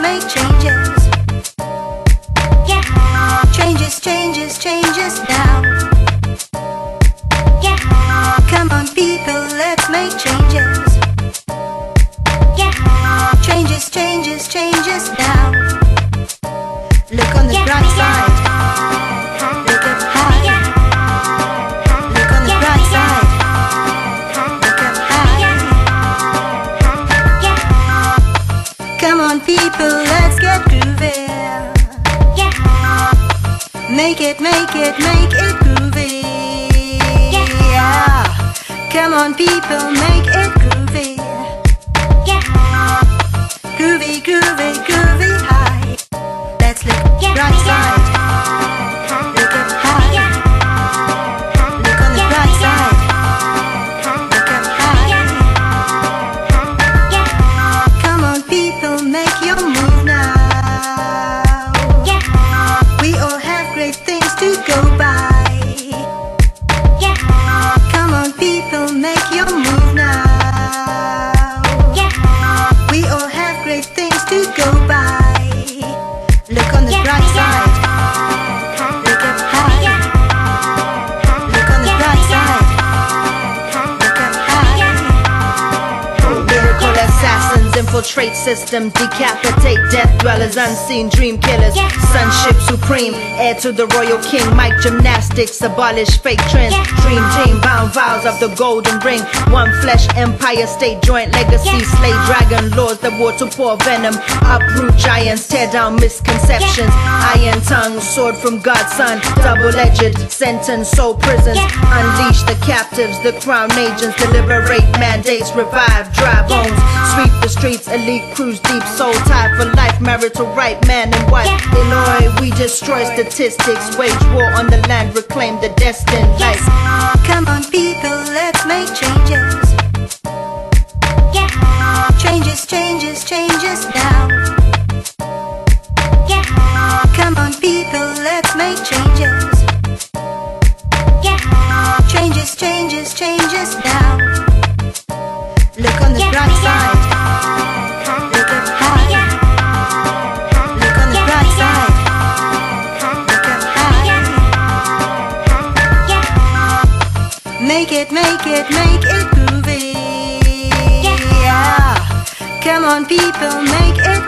make changes. Yeah. Changes, changes, changes now. Yeah. Come on, people, let's make changes. Yeah. Changes, changes, changes now. Look on the yeah, bright side. Come on, people, let's get groovy. yeah, Make it, make it, make it groovy. Yeah. Come on, people, make it yeah, We all have great things to go by. Infiltrate system, decapitate death dwellers, unseen dream killers. Yeah. Sonship supreme, heir to the royal king. Mic gymnastics, abolish fake trends. Yeah. Dream team, bound vows of the golden ring. One flesh, empire, state, joint legacy. Yeah. Slay dragon lords, that war to pour venom. Uproot giants, tear down misconceptions. Iron tongue, sword from God's son. Double edged, sentence, soul prisons. Unleash the captives, the crown agents, deliberate mandates, revive dry bones, sweep the streets, elite cruise deep, soul tie for life, marital right, man and wife. Yeah. Illinois, we destroy statistics, wage war on the land, reclaim the destined life. Come on, people, let's make changes. yeah, Changes, changes, changes now. yeah, Come on, people, let's make changes. yeah, Changes, changes, changes now. Make it, make it, make it groovy. Yeah. Come on, people, make it